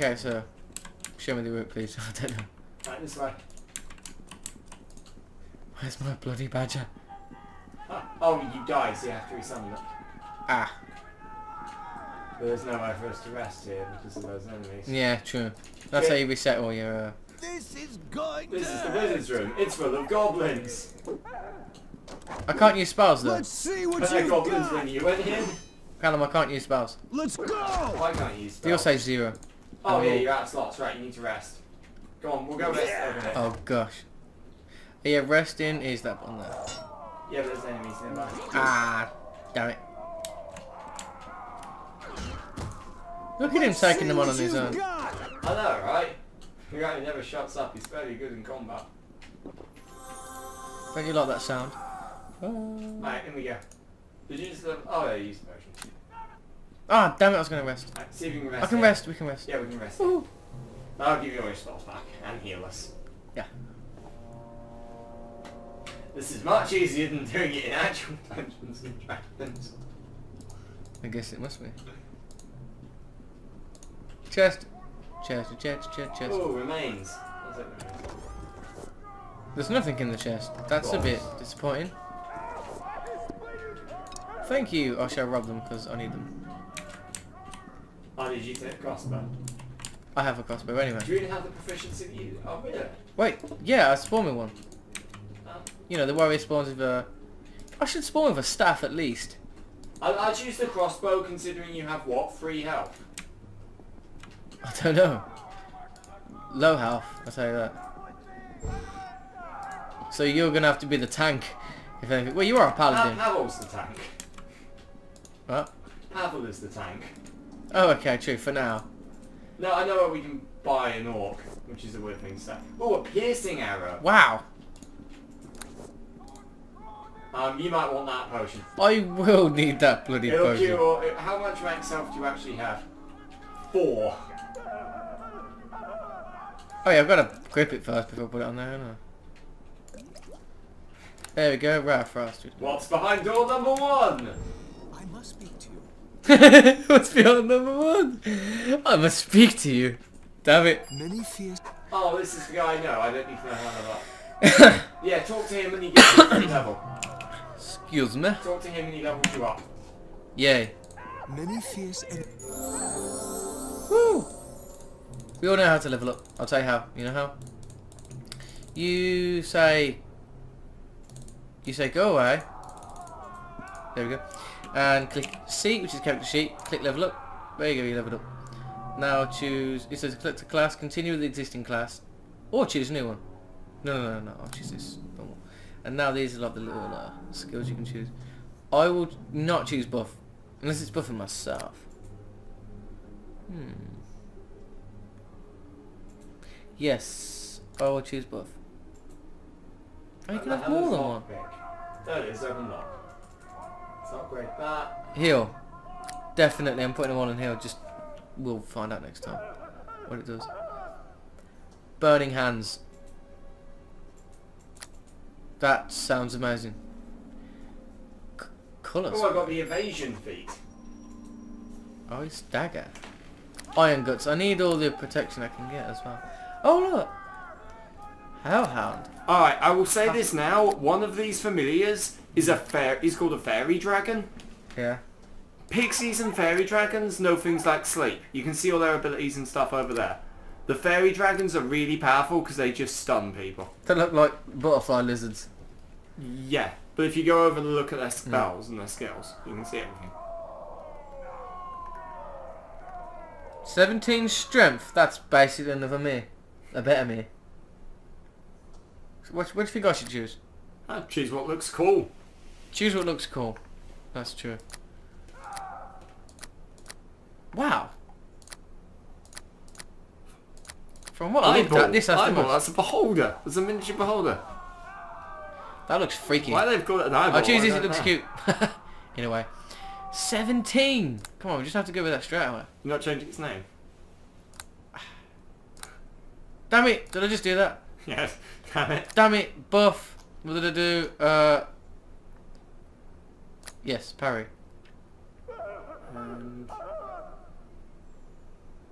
Okay, so show me the route, please. I don't know. Right, this way. Where's my bloody badger? Oh, you died, so you have to resummon it. Ah, But there's nowhere for us to rest here because of those enemies. yeah, true. That's how you reset all your. Uh... This is going This to is the wizard's room. It's full of goblins. I can't use spells though. Let's see what But they're you goblins got. when you went in. Callum, I can't use spells. Let's go. Why can't you use You'll spells? say zero. Oh yeah, Oh. you're out of slots. Right, you need to rest. Go on, we'll go rest over there. Oh gosh. Yeah, resting is that one there. Yeah, but there's enemies nearby. Ah, damn it. Look at him Let's taking see them on on his own. got. I know, right? The guy who never shuts up. He's fairly good in combat. Don't you like that sound? Ah, Right, in we go. Did you use the... Oh yeah, you used the potion. Ah, damn it, I was gonna rest. Right, see if we can rest I can here. rest, we can rest. Yeah, we can rest. Ooh. I'll give you all your spells back and heal us. Yeah. This is much easier than doing it in actual Dungeons and Dragons. I guess it must be. Chest. Chest, chest, chest, chest. Oh, remains. There's nothing in the chest. That's a bit disappointing. Thank you. I shall rob them because I need them. Did you take crossbow? I have a crossbow anyway. Do you really have the proficiency that you... Oh, really? Wait, yeah, I spawned with one. Oh. You know, the warrior spawns with a... I should spawn with a staff at least. I, I choose the crossbow considering you have, what, free health? I don't know. Low health, I'll tell you that. So you're gonna have to be the tank. If anything. Well, you are a Pa- paladin. Pavel's the tank. What? Pavel is the tank. Oh, okay, true, for now. No, I know where we can buy an orc, which is a weird thing to say. Oh, a piercing arrow. Wow. Um, you might want that potion. I will need that bloody It'll potion. cure... How much max health do you actually have? Four. Oh yeah, I've got to grip it first before I put it on there, haven't I? There we go, right, frost. What's behind door number one? I must speak to you. What's beyond number one? I must speak to you. Damn it. Many fears. Oh, this is the guy I know. I don't need to know how about. Yeah, talk to him when he gets to the level. Excuse me. Talk to him when he levels you up. Yay. Many fierce and Woo! We all know how to level up. I'll tell you how. You know how? You say... You say go away. There we go. And click C, which is character sheet. Click level up. There you go, you leveled up. Now choose... It says click to class, continue with the existing class. Or choose a new one. No, no, no, no. I'll choose this. normal. And now these are like the little uh, skills you can choose. I will not choose buff. Unless it's buffing myself. Hmm. Yes, I will choose buff. Oh, you can have more than one. There it is, open upgrade that. Heal. Definitely, I'm putting him on in heal. Just, we'll find out next time what it does. Burning hands. That sounds amazing. C colours. Oh, I got the evasion feat. Oh, it's dagger. Iron guts. I need all the protection I can get as well. Oh look. Hellhound. Alright, I will say this now. One of these familiars is a fair is called a fairy dragon. Yeah. Pixies and fairy dragons know things like sleep. You can see all their abilities and stuff over there. The fairy dragons are really powerful because they just stun people. They look like butterfly lizards. Yeah, but if you go over and look at their spells and their skills, you can see everything. 17 strength. That's basically another me. A better me. So Which, which do you think I should choose? Ah, choose what looks cool. Choose what looks cool. That's true. Wow. From what I looked at, this has the eyeball. most. That's a beholder. That's a miniature beholder. That looks freaky. Why they've called it an eyeball? I choose this, it looks know. cute. In a way. 17! Come on, we just have to go with that straight away. You're not changing its name? Damn it! Did I just do that? Yes. Damn it. Damn it! Buff! What did I do? Uh... Yes, parry. Um,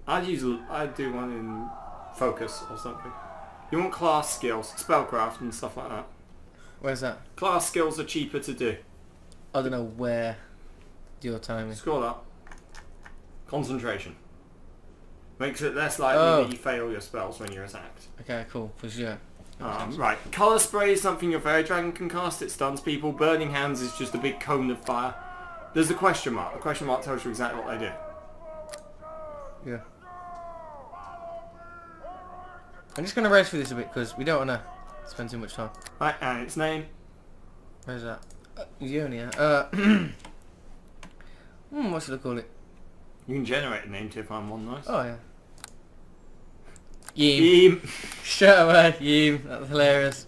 I'd use. I'd do one in focus or something. You want class skills, spellcraft and stuff like that. Where's that? Class skills are cheaper to do. I don't know where your time is. Scroll up. Concentration. Makes it less likely Oh. that you fail your spells when you're attacked. Okay, cool. For sure. Um, right. Colour spray is something your fairy dragon can cast. It stuns people. Burning hands is just a big cone of fire. There's a question mark. The question mark tells you exactly what they do. Yeah. I'm just gonna race through this a bit because we don't wanna spend too much time. Right, and its name. Where's that? Uh, Ionia. Uh, hmm, what should I call it? You can generate a name to find one nice. Oh yeah. Yim. Beam. Straight away, Yim. That's hilarious.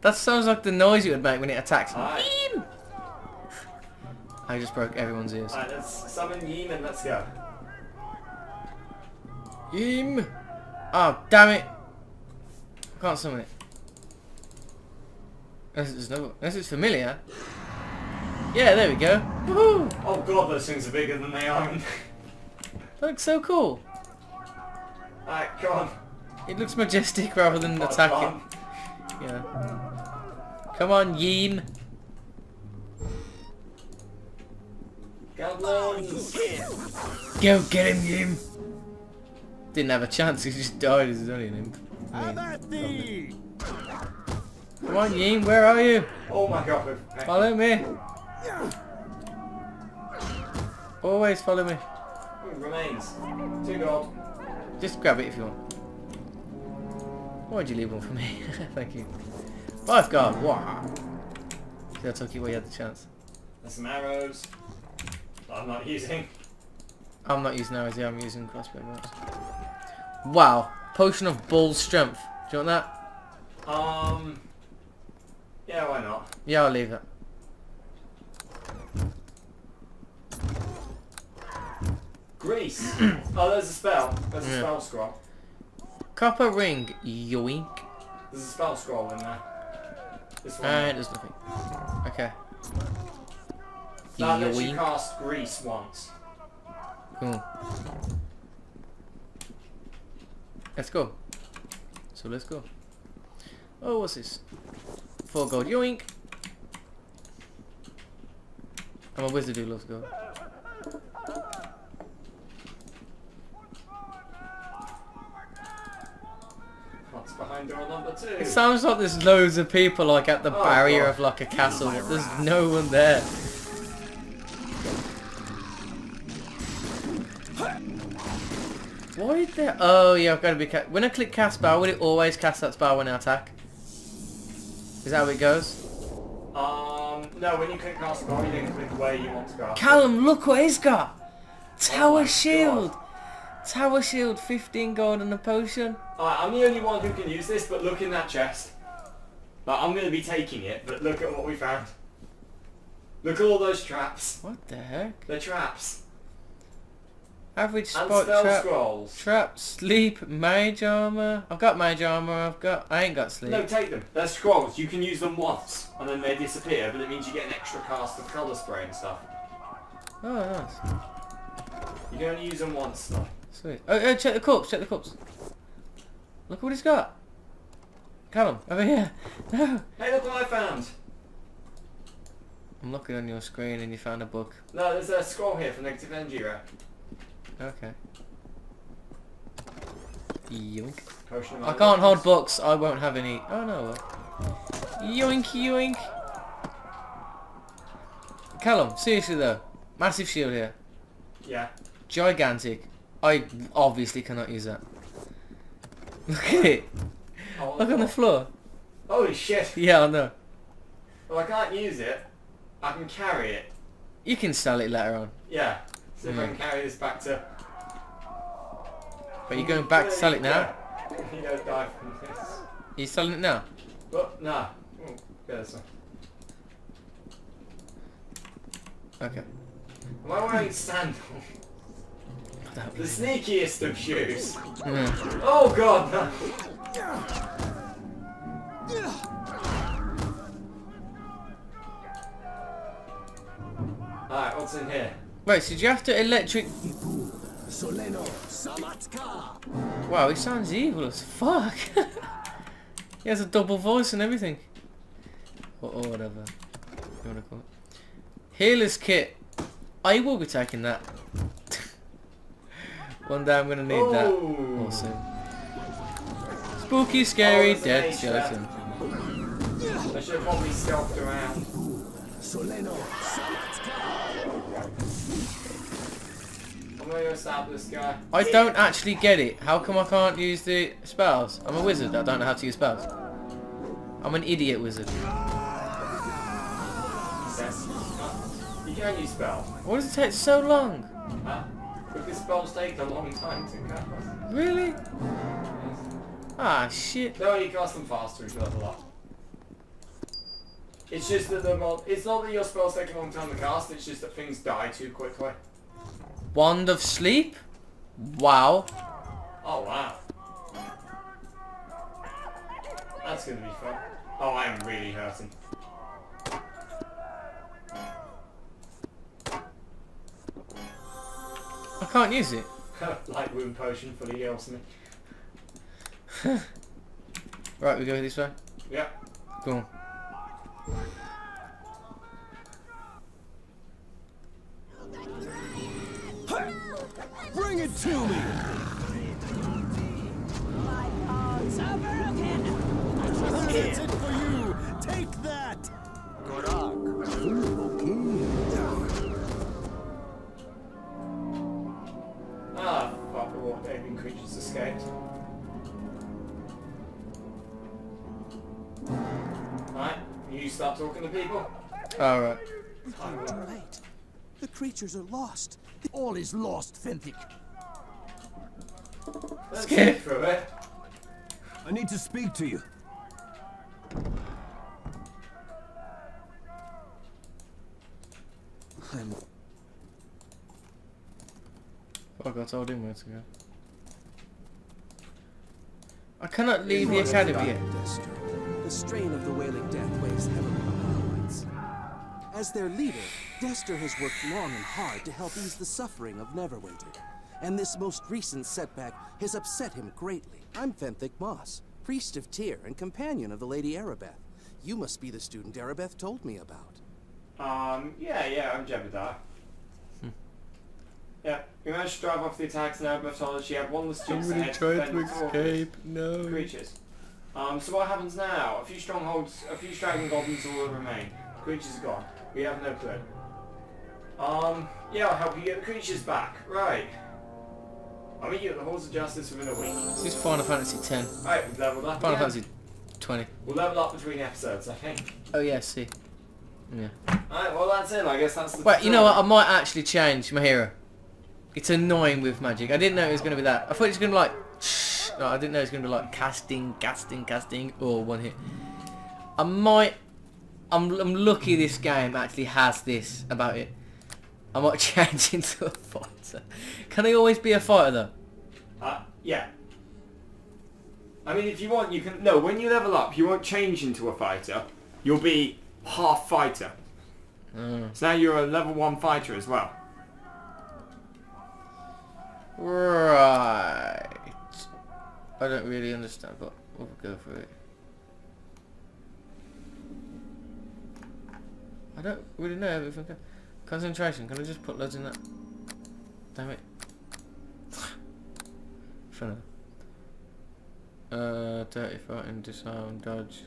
That sounds like the noise it would make when it attacks. Alright. Yim. I just broke everyone's ears. Alright, let's summon Yeem and let's go. Yim. Oh damn it! I can't summon it. Unless it's no, unless it's familiar. Yeah, there we go. Woohoo! Oh god, those things are bigger than they are. That looks so cool. Alright, come on. It looks majestic rather than Oh, attacking. Yeah. Come on. Goblins. Go get him, Yim. Didn't have a chance. He just died as his own imp. Have at thee! Come on, Yim. Where are you? Oh my god. Follow me. Always follow me. Remains. Two gold. Just grab it if you want. Why'd you leave one for me? Thank you. Five guard. Wow. See, I took you where you had the chance. There's some arrows. I'm not using. I'm not using arrows here, I'm using crossbow bolts. Wow. Potion of bull strength. Do you want that? Um. Yeah, why not? Yeah, I'll leave that. Grease. oh, there's a spell. There's a Yeah. spell scroll. Copper ring. Yoink. There's a spell scroll in there. This one. And there's nothing. Okay. that lets you Yoink. cast grease once. Cool. Let's go. So let's go. Oh, what's this? Four gold. Yoink. I'm a wizard who loves gold. What's behind door number two? It sounds like there's loads of people like at the Oh, barrier God. of like a castle. but There's no one there. Why is there? Oh yeah, I've got to be. Ca- when I click cast spell, will it always cast that spell when I attack? Is that how it goes? Um, no, when you click cast spell, you can click where you want to go. Callum, look what he's got! Tower my shield! God. Tower shield, 15 gold and a potion. Alright, I'm the only one who can use this, but look in that chest. Like, I'm going to be taking it, but look at what we found. Look at all those traps. What the heck? They're traps. Average And spot spell trap. scrolls. Trap, sleep, mage armor. I've got mage armor. I've got. I ain't got sleep. No, take them. They're scrolls. You can use them once, and then they disappear, but it means you get an extra cast of colour spray and stuff. Oh, nice. You can only use them once, though. Sweet. Oh, oh, check the corpse. Check the corpse. Look what he's got. Callum, over here. No. Hey, look what I found! I'm looking on your screen and you found a book. No, there's a scroll here for negative energy rep. Okay. Yoink. I can't hold books. I won't have any. Oh no. Yoink, yoink. Callum, seriously though, massive shield here, Yeah. gigantic. I obviously cannot use that. Look at it. Oh, Look on the floor. Holy shit! Yeah, I know. Well, I can't use it. I can carry it. You can sell it later on. Yeah. So if I Mm. can carry this back to... But you're going back to sell it now? You don't die from this. Are you selling it now? But, nah. Mm, Get this one. Okay. Am I wearing sandals? That The sneakiest of shoes. Mm. Oh god, no. Alright, what's in here? Right, so do you have to electric... Wow, he sounds evil as fuck. he has a double voice and everything. Or, or whatever you want to call it. Healer's kit. I will be taking that. One day I'm gonna need that. Oh. Awesome. Spooky, scary, Oh, dead skeleton. I should have probably stealthed around. Soleno. I'm gonna go stab this guy. I don't actually get it. How come I can't use the spells? I'm a wizard. I don't know how to use spells. I'm an idiot wizard. Yes. You can use spells. Why does it take so long? Huh? Because spells take a long time to cast. Really? Ah, shit. No, you cast them faster if you level up. It's just that the mod. It's not that your spells take a long time to cast. It's just that things die too quickly. Wand of Sleep? Wow. Oh wow. That's gonna be fun. Oh, I am really hurting. Can't use it. like wound potion for the heals me. Right, we go this way. Yeah. Go on. Bring it to me. That's it for you. Take that. Ah, you start talking to people. Alright. Too late. The creatures are lost. All is lost, Fenthick. Let's Skip. get through it. I need to speak to you. I'm Fuck, I told him where to go. I cannot leave the academy yet. Destro. The strain of the Wailing Death weighs heavily on our minds. As their leader, Desther has worked long and hard to help ease the suffering of Neverwinter. And this most recent setback has upset him greatly. I'm Fenthick Moss, priest of Tyr and companion of the Lady Aribeth. You must be the student Aribeth told me about. Um, yeah, yeah, I'm Jebediah. yeah, we managed to drive off the attacks and Aribeth told us she had one of the students ahead to defend the. No. creatures. Um, so what happens now? A few strongholds, a few dragon goblins will remain. Creatures are gone. We have no clue. Um, yeah, I'll help you get the creatures back. Right. I'll meet you at the Halls of Justice within a week. This is Final Fantasy X. Alright, we've leveled up Final again. Fantasy 20. We'll level up between episodes, I think. Oh yeah, see. Yeah. Alright, well that's it. I guess that's the Wait, you know what? I might actually change my hero. It's annoying with magic. I didn't know it was going to be that. I thought it was going to be like... No, I didn't know it was going to be like casting, casting, casting, or one hit. I might... I'm, I'm lucky this game actually has this about it. I might change into a fighter. Can I always be a fighter though? Uh, yeah. I mean, if you want, you can... No, when you level up, you won't change into a fighter. You'll be half fighter. Mm. So now you're a level 1 fighter as well. Right. I don't really understand, but we'll go for it. I don't really know everything. Concentration. Can I just put loads in that? Damn it. Now. Uh, dirty fighting, disarm, dodge.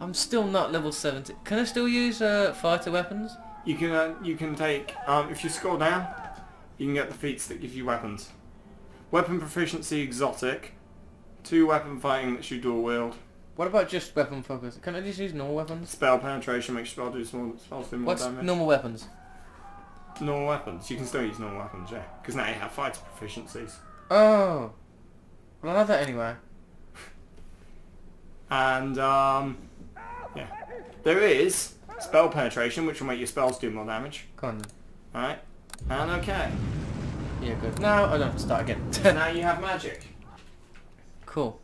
I'm still not level 70. Can I still use uh, fighter weapons? You can uh, you can take um, if you scroll down, you can get the feats that give you weapons. Weapon proficiency exotic, two weapon fighting that you dual wield. What about just weapon focus? Can I just use normal weapons? Spell penetration makes spell do small spells do more What's damage. normal weapons? normal weapons? You can still use normal weapons, yeah, because now you have fighter proficiencies. Oh. Well, I have that anyway. And um, yeah, there is spell penetration, which will make your spells do more damage. Go on then. All right, and okay, Yeah, good. Now I don't have to start again. now you have magic. cool.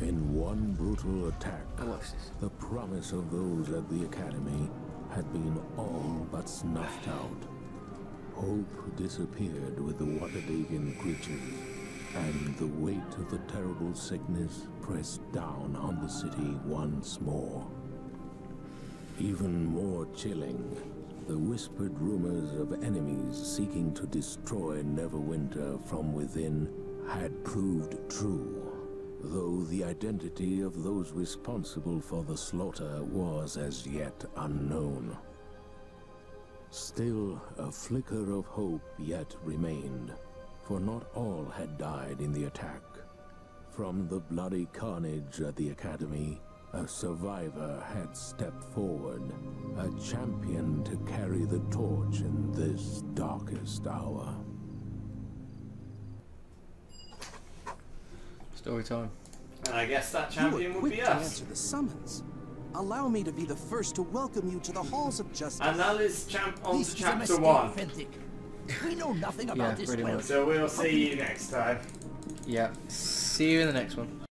In one brutal attack, oh, I'll watch this. the promise of those at the academy had been all but snuffed out. Hope disappeared with the Waterdhavian creatures, and the weight of the terrible sickness pressed down on the city once more. Even more chilling, the whispered rumors of enemies seeking to destroy Neverwinter from within had proved true, though the identity of those responsible for the slaughter was as yet unknown. Still, a flicker of hope yet remained, for not all had died in the attack. From the bloody carnage at the Academy, a survivor had stepped forward, a champion to carry the torch in this darkest hour. Story time. And I guess that You were champion would quick be to us. answer the summons. Allow me to be the first to welcome you to the halls of justice. And that is champ on This to chapter mistake, one. Fenthick. We know nothing Yeah, about this pretty well. much. So we'll see you next time. Yeah. See you in the next one.